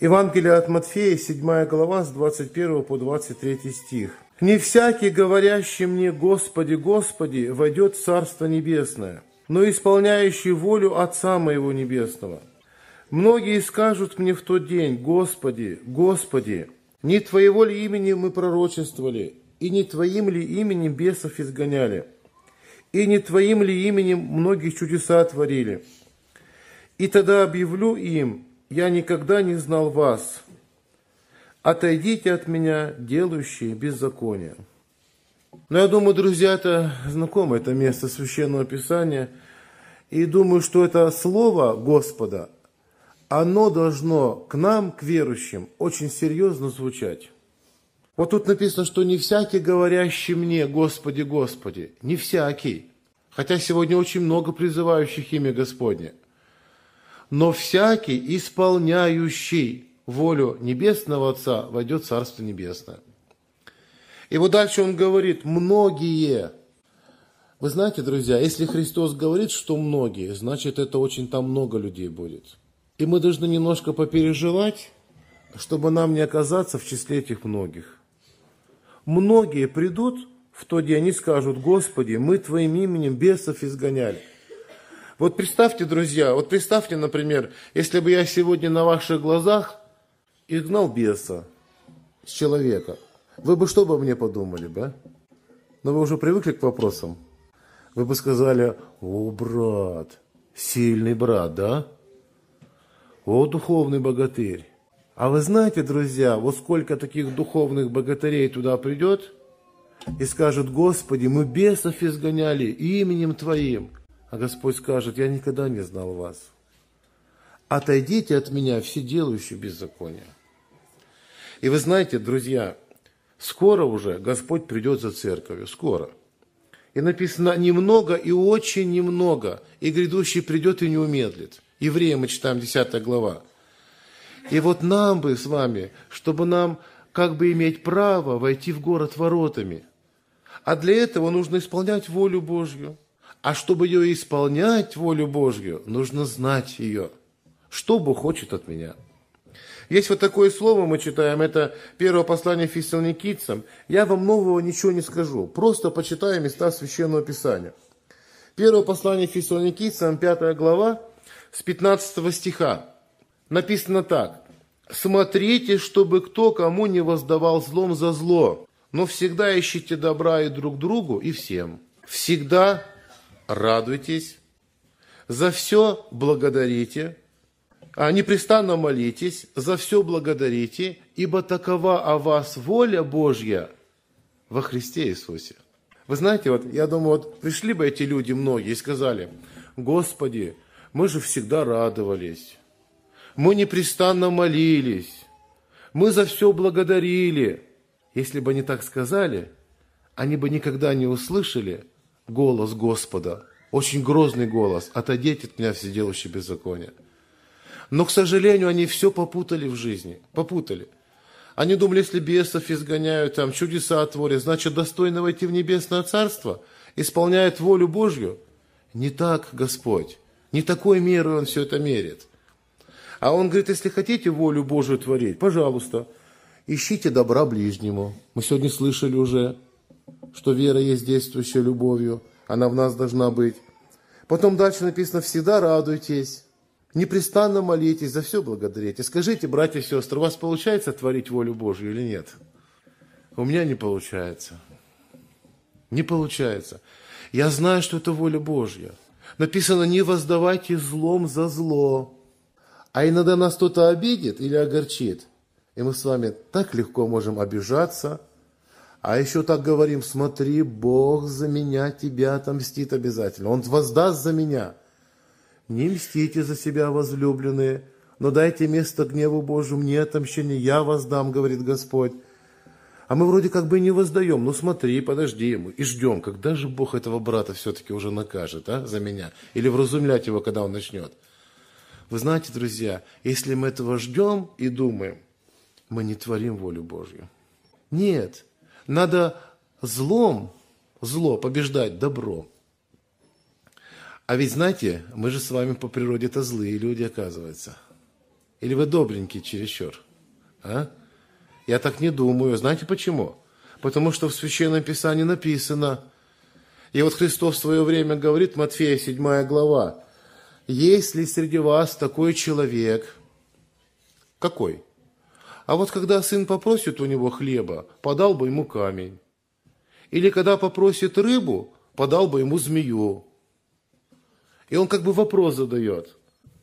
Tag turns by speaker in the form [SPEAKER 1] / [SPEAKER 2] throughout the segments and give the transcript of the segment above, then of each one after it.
[SPEAKER 1] Евангелие от Матфея, 7 глава, с 21 по 23 стих. «Не всякий, говорящий мне, Господи, Господи, войдет в Царство Небесное, но исполняющий волю Отца Моего Небесного. Многие скажут мне в тот день, Господи, Господи, не Твоего ли имени мы пророчествовали, и не Твоим ли именем бесов изгоняли, и не Твоим ли именем многие чудеса творили? И тогда объявлю им, я никогда не знал вас. Отойдите от меня, делающие беззаконие. Но я думаю, друзья, это знакомо, это место Священного Писания. И думаю, что это слово Господа, оно должно к нам, к верующим, очень серьезно звучать. Вот тут написано, что не всякий, говорящий мне, Господи, Господи, не всякий. Хотя сегодня очень много призывающих имя Господне но всякий, исполняющий волю Небесного Отца, войдет в Царство Небесное. И вот дальше он говорит, многие. Вы знаете, друзья, если Христос говорит, что многие, значит, это очень там много людей будет. И мы должны немножко попереживать, чтобы нам не оказаться в числе этих многих. Многие придут в тот день и скажут, Господи, мы Твоим именем бесов изгоняли. Вот представьте, друзья, вот представьте, например, если бы я сегодня на ваших глазах изгнал беса с человека, вы бы что бы мне подумали, бы? Но вы уже привыкли к вопросам. Вы бы сказали, о, брат, сильный брат, да? О, духовный богатырь. А вы знаете, друзья, вот сколько таких духовных богатырей туда придет и скажет, Господи, мы бесов изгоняли именем Твоим. А Господь скажет, я никогда не знал вас. Отойдите от меня, все делающие беззаконие. И вы знаете, друзья, скоро уже Господь придет за церковью, скоро. И написано немного и очень немного, и грядущий придет и не умедлит. Евреям мы читаем 10 глава. И вот нам бы с вами, чтобы нам как бы иметь право войти в город воротами. А для этого нужно исполнять волю Божью. А чтобы ее исполнять, волю Божью, нужно знать ее. Что Бог хочет от меня? Есть вот такое слово, мы читаем, это первое послание фессалоникийцам. Я вам нового ничего не скажу, просто почитаю места Священного Писания. Первое послание фессалоникийцам, 5 глава, с 15 стиха. Написано так. «Смотрите, чтобы кто кому не воздавал злом за зло, но всегда ищите добра и друг другу, и всем. Всегда радуйтесь, за все благодарите, а непрестанно молитесь, за все благодарите, ибо такова о вас воля Божья во Христе Иисусе. Вы знаете, вот я думаю, вот пришли бы эти люди многие и сказали, Господи, мы же всегда радовались, мы непрестанно молились, мы за все благодарили. Если бы они так сказали, они бы никогда не услышали голос Господа, очень грозный голос, отойдите от меня, все делающие беззаконие. Но, к сожалению, они все попутали в жизни, попутали. Они думали, если бесов изгоняют, там чудеса творят, значит, достойно войти в небесное царство, исполняет волю Божью. Не так, Господь, не такой мерой Он все это мерит. А Он говорит, если хотите волю Божию творить, пожалуйста, ищите добра ближнему. Мы сегодня слышали уже, что вера есть действующая любовью, она в нас должна быть. Потом дальше написано, всегда радуйтесь, непрестанно молитесь, за все благодарите. Скажите, братья и сестры, у вас получается творить волю Божью или нет? У меня не получается. Не получается. Я знаю, что это воля Божья. Написано, не воздавайте злом за зло. А иногда нас кто-то обидит или огорчит. И мы с вами так легко можем обижаться, а еще так говорим, смотри, Бог за меня тебя отомстит обязательно. Он воздаст за меня. Не мстите за себя, возлюбленные, но дайте место гневу Божьему, мне отомщение, я воздам, говорит Господь. А мы вроде как бы не воздаем, ну смотри, подожди ему, и ждем, когда же Бог этого брата все-таки уже накажет, а, за меня, или вразумлять его, когда он начнет. Вы знаете, друзья, если мы этого ждем и думаем, мы не творим волю Божью. Нет, надо злом, зло побеждать добром. А ведь, знаете, мы же с вами по природе-то злые люди, оказывается. Или вы добренький чересчур? А? Я так не думаю. Знаете почему? Потому что в Священном Писании написано, и вот Христос в свое время говорит, Матфея 7 глава, есть ли среди вас такой человек? Какой? А вот когда сын попросит у него хлеба, подал бы ему камень. Или когда попросит рыбу, подал бы ему змею. И он как бы вопрос задает.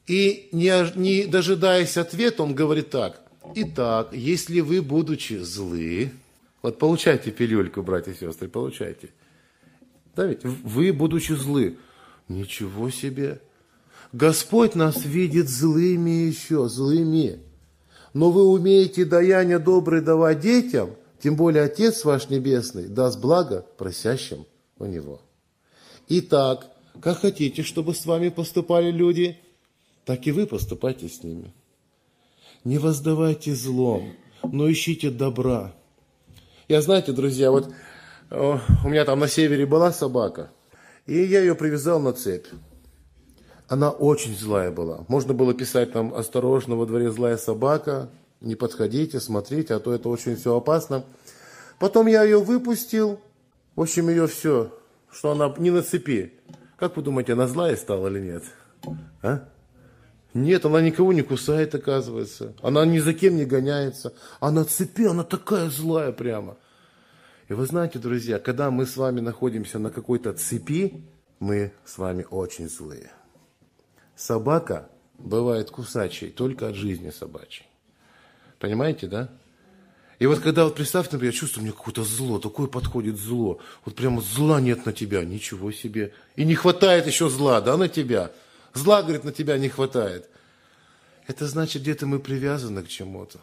[SPEAKER 1] И не, не дожидаясь ответа, он говорит так. Итак, если вы, будучи злы, вот получайте пилюльку, братья и сестры, получайте. Да ведь вы, будучи злы, ничего себе. Господь нас видит злыми еще, злыми. Но вы умеете даяние доброе давать детям, тем более Отец ваш Небесный даст благо просящим у Него. Итак, как хотите, чтобы с вами поступали люди, так и вы поступайте с ними. Не воздавайте злом, но ищите добра. Я, знаете, друзья, вот у меня там на севере была собака, и я ее привязал на цепь. Она очень злая была. Можно было писать там «Осторожно, во дворе злая собака», «Не подходите, смотрите, а то это очень все опасно». Потом я ее выпустил. В общем, ее все, что она не на цепи. Как вы думаете, она злая стала или нет? А? Нет, она никого не кусает, оказывается. Она ни за кем не гоняется. А на цепи она такая злая прямо. И вы знаете, друзья, когда мы с вами находимся на какой-то цепи, мы с вами очень злые. Собака бывает кусачей только от жизни собачьей. Понимаете, да? И вот когда, вот представьте, например, я чувствую, меня какое-то зло, такое подходит зло. Вот прямо зла нет на тебя, ничего себе. И не хватает еще зла, да, на тебя. Зла, говорит, на тебя не хватает. Это значит, где-то мы привязаны к чему-то.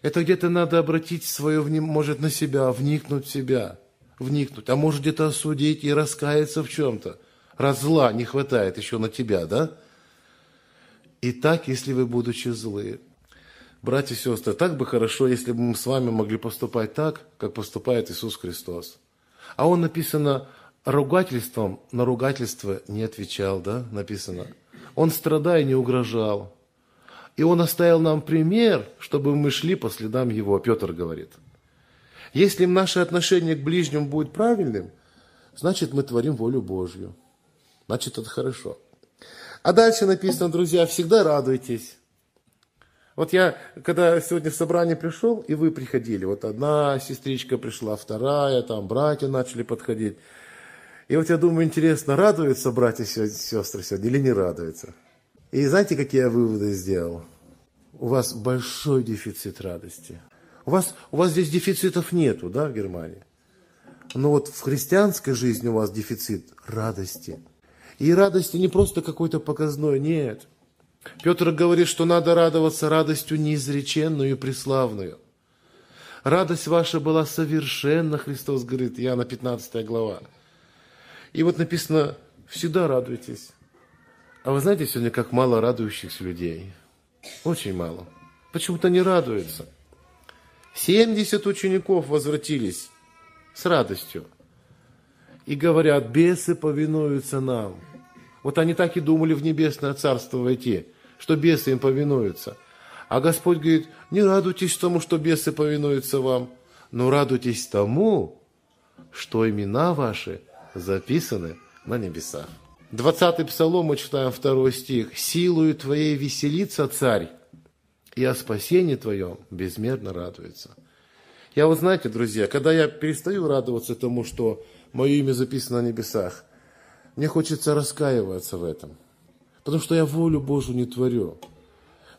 [SPEAKER 1] Это где-то надо обратить свое внимание, может, на себя, вникнуть в себя, вникнуть. А может, где-то осудить и раскаяться в чем-то. Раз зла не хватает еще на тебя, да? И так, если вы, будучи злы, братья и сестры, так бы хорошо, если бы мы с вами могли поступать так, как поступает Иисус Христос. А он написано, ругательством на ругательство не отвечал, да, написано. Он, страдая, не угрожал. И он оставил нам пример, чтобы мы шли по следам его, Петр говорит. Если наше отношение к ближнему будет правильным, значит, мы творим волю Божью. Значит, это хорошо. А дальше написано, друзья, всегда радуйтесь. Вот я, когда сегодня в собрание пришел, и вы приходили, вот одна сестричка пришла, вторая, там братья начали подходить. И вот я думаю, интересно, радуются братья и сестры сегодня или не радуются? И знаете, какие я выводы сделал? У вас большой дефицит радости. У вас, у вас здесь дефицитов нету, да, в Германии? Но вот в христианской жизни у вас дефицит радости. И радости не просто какой-то показной, нет. Петр говорит, что надо радоваться радостью неизреченную и преславную. Радость ваша была совершенна, Христос говорит, Иоанна 15 глава. И вот написано, всегда радуйтесь. А вы знаете сегодня, как мало радующихся людей? Очень мало. Почему-то не радуются. 70 учеников возвратились с радостью – и говорят, бесы повинуются нам. Вот они так и думали в небесное царство войти, что бесы им повинуются. А Господь говорит, не радуйтесь тому, что бесы повинуются вам, но радуйтесь тому, что имена ваши записаны на небесах. 20 псалом мы читаем второй стих. «Силою Твоей веселится царь, и о спасении Твоем безмерно радуется». Я вот знаете, друзья, когда я перестаю радоваться тому, что мое имя записано на небесах. Мне хочется раскаиваться в этом, потому что я волю Божию не творю.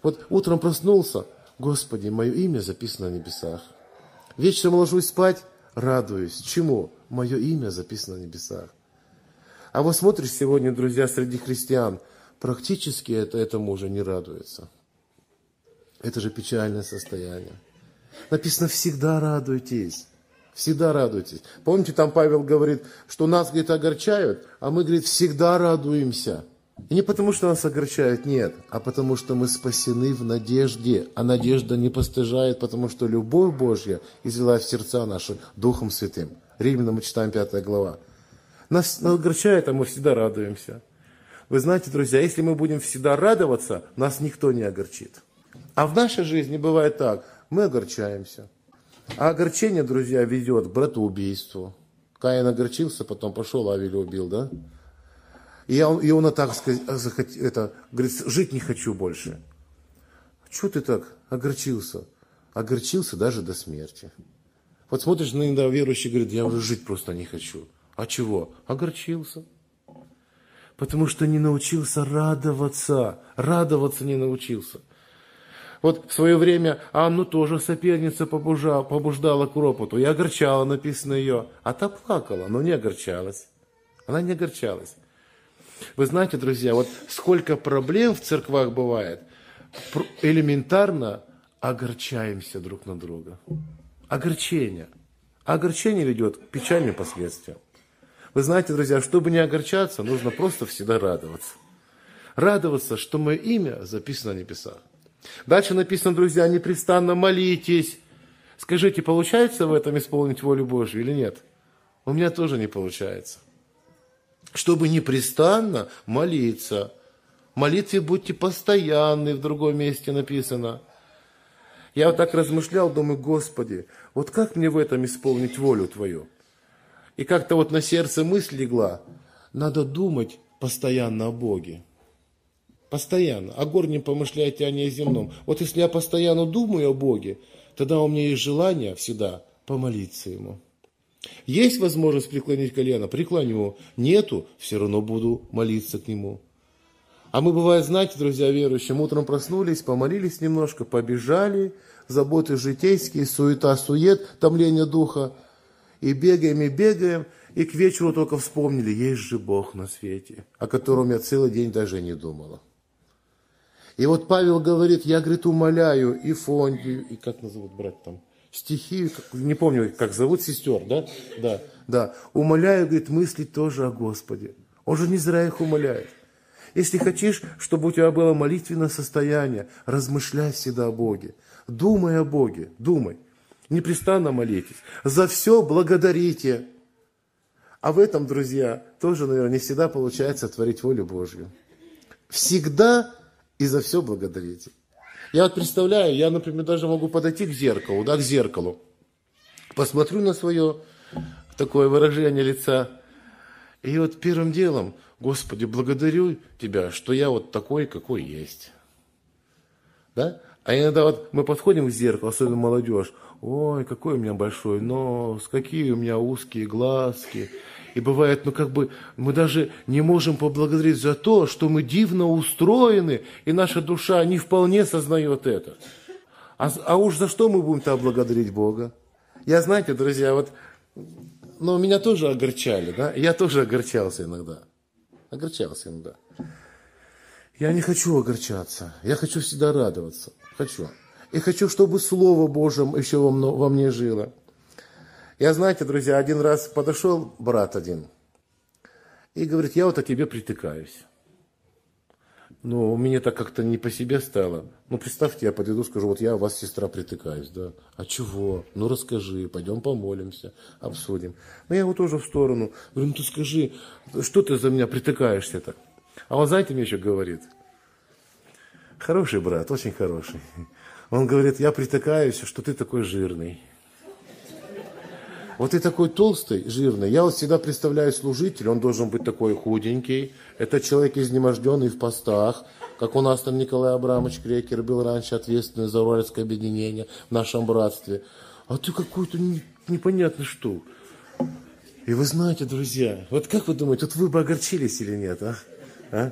[SPEAKER 1] Вот утром проснулся, Господи, мое имя записано на небесах. Вечером ложусь спать, радуюсь. Чему? Мое имя записано на небесах. А вот смотришь сегодня, друзья, среди христиан, практически это, этому уже не радуется. Это же печальное состояние. Написано, всегда радуйтесь. Всегда радуйтесь. Помните, там Павел говорит, что нас, говорит, огорчают, а мы, говорит, всегда радуемся. И не потому, что нас огорчают, нет, а потому, что мы спасены в надежде. А надежда не постыжает, потому что любовь Божья излилась в сердца наши Духом Святым. Римлянам мы читаем 5 глава. Нас огорчает, а мы всегда радуемся. Вы знаете, друзья, если мы будем всегда радоваться, нас никто не огорчит. А в нашей жизни бывает так, мы огорчаемся. А огорчение, друзья, ведет к братоубийству. Каин огорчился, потом пошел, Авеля убил, да? И он, и он так сказать, это, говорит, жить не хочу больше. Чего ты так огорчился? Огорчился даже до смерти. Вот смотришь на иногда верующий, говорит, я уже жить просто не хочу. А чего? Огорчился. Потому что не научился радоваться. Радоваться не научился. Вот в свое время Анну тоже соперница побуждала, побуждала к ропоту. И огорчала, написано ее. А та плакала, но не огорчалась. Она не огорчалась. Вы знаете, друзья, вот сколько проблем в церквах бывает. Элементарно огорчаемся друг на друга. Огорчение. огорчение ведет к печальным последствиям. Вы знаете, друзья, чтобы не огорчаться, нужно просто всегда радоваться. Радоваться, что мое имя записано на небесах. Дальше написано, друзья, непрестанно молитесь. Скажите, получается в этом исполнить волю Божью или нет? У меня тоже не получается. Чтобы непрестанно молиться. Молитве будьте постоянны, в другом месте написано. Я вот так размышлял, думаю, Господи, вот как мне в этом исполнить волю Твою? И как-то вот на сердце мысль легла, надо думать постоянно о Боге. Постоянно. О горнем помышляйте, а не о земном. Вот если я постоянно думаю о Боге, тогда у меня есть желание всегда помолиться Ему. Есть возможность преклонить колено? Преклоню. Нету? Все равно буду молиться к Нему. А мы, бывает, знаете, друзья верующие, утром проснулись, помолились немножко, побежали, заботы житейские, суета, сует, томление духа, и бегаем, и бегаем, и к вечеру только вспомнили, есть же Бог на свете, о котором я целый день даже не думала. И вот Павел говорит, я, говорит, умоляю и Фондию, и как назовут брать там, стихи, не помню, как зовут сестер, да? Да, да. Умоляю, говорит, мыслить тоже о Господе. Он же не зря их умоляет. Если хочешь, чтобы у тебя было молитвенное состояние, размышляй всегда о Боге. Думай о Боге, думай. Непрестанно молитесь. За все благодарите. А в этом, друзья, тоже, наверное, не всегда получается творить волю Божью. Всегда и за все благодарите. Я вот представляю, я, например, даже могу подойти к зеркалу, да, к зеркалу, посмотрю на свое такое выражение лица, и вот первым делом, Господи, благодарю Тебя, что я вот такой, какой есть. Да? А иногда вот мы подходим к зеркалу, особенно молодежь, ой, какой у меня большой нос, какие у меня узкие глазки, и бывает, ну как бы мы даже не можем поблагодарить за то, что мы дивно устроены, и наша душа не вполне сознает это. А, а уж за что мы будем-то благодарить Бога? Я, знаете, друзья, вот, ну, меня тоже огорчали, да? Я тоже огорчался иногда. Огорчался иногда. Я не хочу огорчаться. Я хочу всегда радоваться. Хочу. И хочу, чтобы Слово Божье еще во мне жило. Я, знаете, друзья, один раз подошел брат один и говорит, я вот о тебе притыкаюсь. Ну, у меня так как-то не по себе стало. Ну, представьте, я подойду, скажу, вот я у вас, сестра, притыкаюсь, да. А чего? Ну, расскажи, пойдем помолимся, обсудим. Ну, я его тоже в сторону. Говорю, ну, ты скажи, что ты за меня притыкаешься-то? А он, знаете, мне еще говорит, хороший брат, очень хороший. Он говорит, я притыкаюсь, что ты такой жирный. Вот ты такой толстый, жирный. Я вот всегда представляю служителя, он должен быть такой худенький. Это человек изнеможденный в постах, как у нас там Николай Абрамович Крекер был раньше ответственный за Уральское объединение в нашем братстве. А ты какой-то непонятный что. И вы знаете, друзья, вот как вы думаете, вот вы бы огорчились или нет, а? а?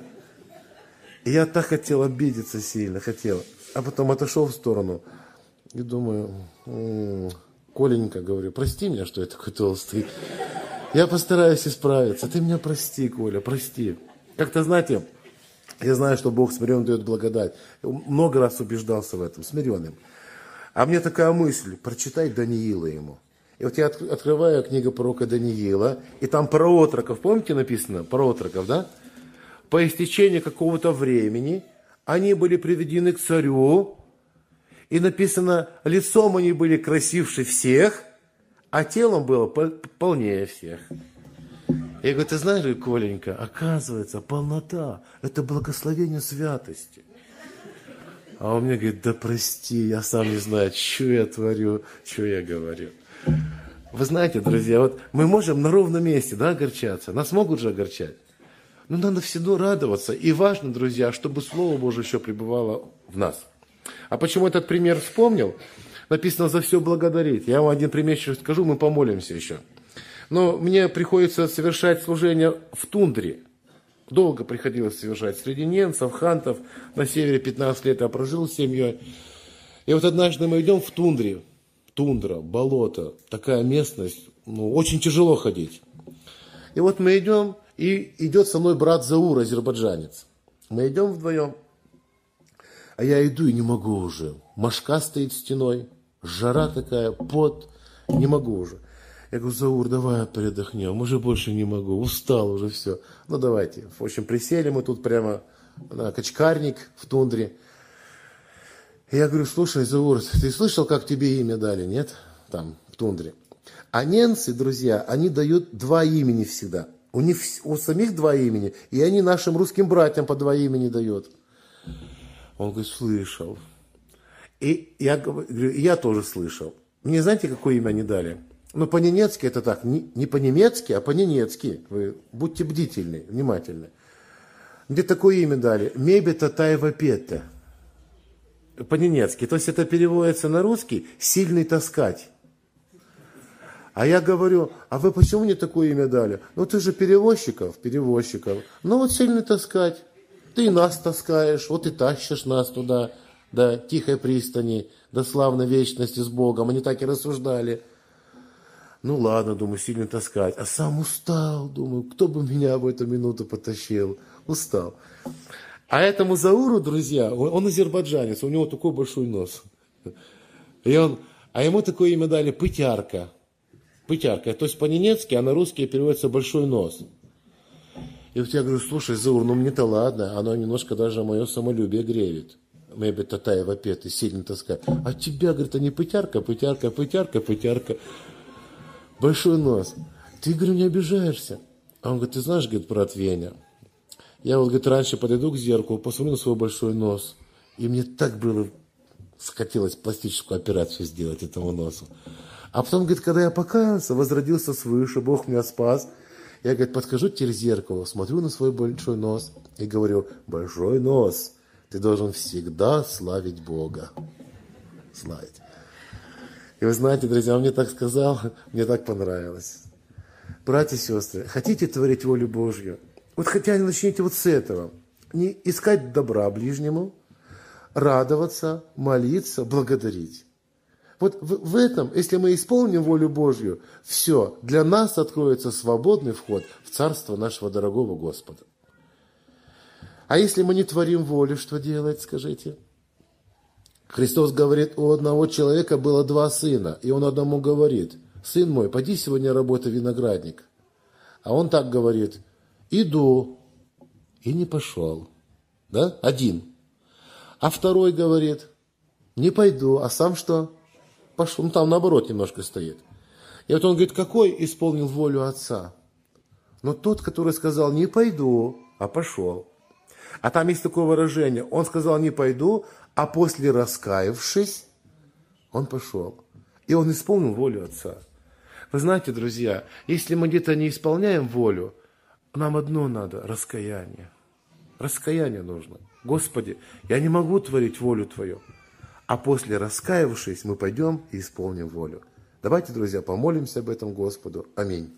[SPEAKER 1] И я так хотел обидеться сильно, хотел. А потом отошел в сторону и думаю, м-м, Коленька, говорю, прости меня, что я такой толстый. Я постараюсь исправиться. Ты меня прости, Коля, прости. Как-то, знаете, я знаю, что Бог смирен дает благодать. Много раз убеждался в этом, смиренным. А мне такая мысль, прочитай Даниила ему. И вот я открываю книгу пророка Даниила, и там про отроков, помните написано, про отроков, да? По истечении какого-то времени они были приведены к царю, и написано, лицом они были красивше всех, а телом было полнее всех. Я говорю, ты знаешь, Коленька, оказывается, полнота – это благословение святости. А он мне говорит, да прости, я сам не знаю, что я творю, что я говорю. Вы знаете, друзья, вот мы можем на ровном месте, да, огорчаться. Нас могут же огорчать. Но надо всегда радоваться. И важно, друзья, чтобы Слово Божие еще пребывало в нас. А почему этот пример вспомнил? Написано «за все благодарить». Я вам один пример еще скажу, мы помолимся еще. Но мне приходится совершать служение в тундре. Долго приходилось совершать среди немцев, хантов. На севере 15 лет я прожил с семьей. И вот однажды мы идем в тундре. Тундра, болото, такая местность, ну, очень тяжело ходить. И вот мы идем, и идет со мной брат Заур, азербайджанец. Мы идем вдвоем, а я иду и не могу уже. Машка стоит стеной, жара такая, пот, не могу уже. Я говорю, Заур, давай передохнем, уже больше не могу, устал уже все. Ну давайте. В общем, присели мы тут прямо на качкарник в тундре. Я говорю, слушай, Заур, ты слышал, как тебе имя дали, нет? Там, в тундре. А ненцы, друзья, они дают два имени всегда. У них у самих два имени, и они нашим русским братьям по два имени дают. Он говорит, слышал. И я говорю, я тоже слышал. Мне знаете, какое имя они дали? Ну, по-ненецки это так, не, не по-немецки, а по-ненецки. Вы будьте бдительны, внимательны. Где такое имя дали? Мебета Таева Петта. По-ненецки. То есть это переводится на русский «сильный таскать». А я говорю, а вы почему мне такое имя дали? Ну ты же перевозчиков, перевозчиков. Ну вот сильный таскать. Ты нас таскаешь, вот и тащишь нас туда, до тихой пристани, до славной вечности с Богом. Они так и рассуждали. Ну ладно, думаю, сильно таскать. А сам устал, думаю, кто бы меня в эту минуту потащил. Устал. А этому Зауру, друзья, он, он азербайджанец, у него такой большой нос. И он, а ему такое имя дали Пытярка. Пытярка. То есть по-ненецки, а на русский переводится большой нос. И вот я говорю, слушай, Заур, ну мне-то ладно, оно немножко даже мое самолюбие греет. Мэби Татаева петы сильно таскает. А тебя, говорит, не пытярка, пытярка, пытярка, пытярка. Большой нос. Ты, говорю, не обижаешься. А он говорит, ты знаешь, говорит, брат Веня, я вот, говорит, раньше подойду к зеркалу, посмотрю на свой большой нос, и мне так было, хотелось пластическую операцию сделать этому носу. А потом, говорит, когда я покаялся, возродился свыше, Бог меня спас – я, говорит, подхожу теперь к зеркалу, смотрю на свой большой нос и говорю, большой нос, ты должен всегда славить Бога. Славить. И вы знаете, друзья, он мне так сказал, мне так понравилось. Братья и сестры, хотите творить волю Божью? Вот хотя начните вот с этого. Не искать добра ближнему, радоваться, молиться, благодарить. Вот в, в этом, если мы исполним волю Божью, все, для нас откроется свободный вход в Царство нашего дорогого Господа. А если мы не творим волю, что делать, скажите? Христос говорит, у одного человека было два сына, и он одному говорит, сын мой, пойди сегодня работай виноградник. А он так говорит, иду, и не пошел. Да? Один. А второй говорит, не пойду, а сам что? Пошел, ну там наоборот немножко стоит. И вот он говорит, какой исполнил волю отца? Но тот, который сказал, не пойду, а пошел. А там есть такое выражение, он сказал, не пойду, а после раскаявшись, он пошел. И он исполнил волю отца. Вы знаете, друзья, если мы где-то не исполняем волю, нам одно надо – раскаяние. Раскаяние нужно. Господи, я не могу творить волю Твою а после раскаявшись, мы пойдем и исполним волю. Давайте, друзья, помолимся об этом Господу. Аминь.